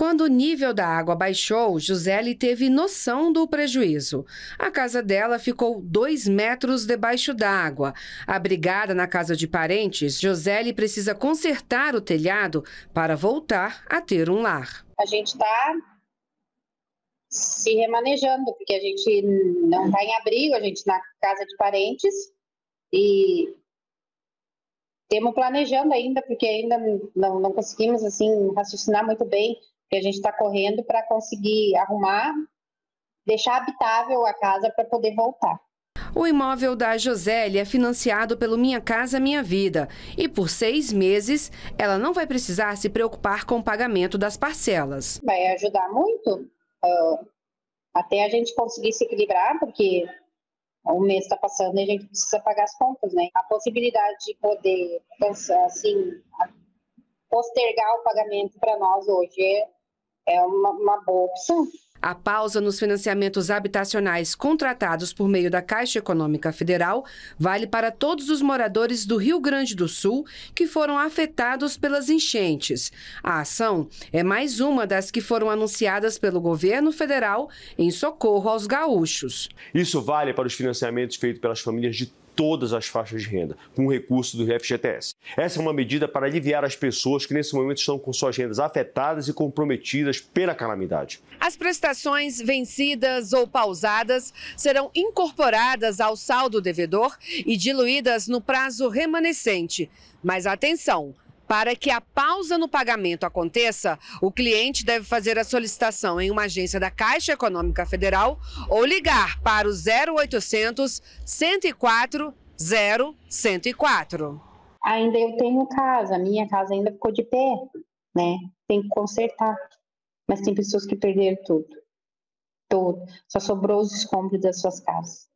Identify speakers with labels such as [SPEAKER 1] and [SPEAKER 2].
[SPEAKER 1] Quando o nível da água baixou, Josele teve noção do prejuízo. A casa dela ficou dois metros debaixo d'água. Abrigada na casa de parentes, Josele precisa consertar o telhado para voltar a ter um lar.
[SPEAKER 2] A gente está se remanejando, porque a gente não está em abrigo, a gente está na casa de parentes e temos planejando ainda, porque ainda não, não conseguimos assim raciocinar muito bem que a gente está correndo para conseguir arrumar, deixar habitável a casa para poder voltar.
[SPEAKER 1] O imóvel da Josélia é financiado pelo Minha Casa Minha Vida e por seis meses ela não vai precisar se preocupar com o pagamento das parcelas.
[SPEAKER 2] Vai ajudar muito uh, até a gente conseguir se equilibrar, porque o mês está passando e a gente precisa pagar as contas, né? A possibilidade de poder, assim, postergar o pagamento para nós hoje é é uma, uma boa opção.
[SPEAKER 1] A pausa nos financiamentos habitacionais contratados por meio da Caixa Econômica Federal vale para todos os moradores do Rio Grande do Sul que foram afetados pelas enchentes. A ação é mais uma das que foram anunciadas pelo governo federal em socorro aos gaúchos.
[SPEAKER 3] Isso vale para os financiamentos feitos pelas famílias de todas as faixas de renda, com o recurso do FGTS. Essa é uma medida para aliviar as pessoas que nesse momento estão com suas rendas afetadas e comprometidas pela calamidade.
[SPEAKER 1] As prestações vencidas ou pausadas serão incorporadas ao saldo devedor e diluídas no prazo remanescente. Mas atenção! Para que a pausa no pagamento aconteça, o cliente deve fazer a solicitação em uma agência da Caixa Econômica Federal ou ligar para o 0800 104 0104.
[SPEAKER 2] Ainda eu tenho casa, a minha casa ainda ficou de pé, né? Tem que consertar. Mas tem pessoas que perderam tudo. Tudo. Só sobrou os escombros das suas casas.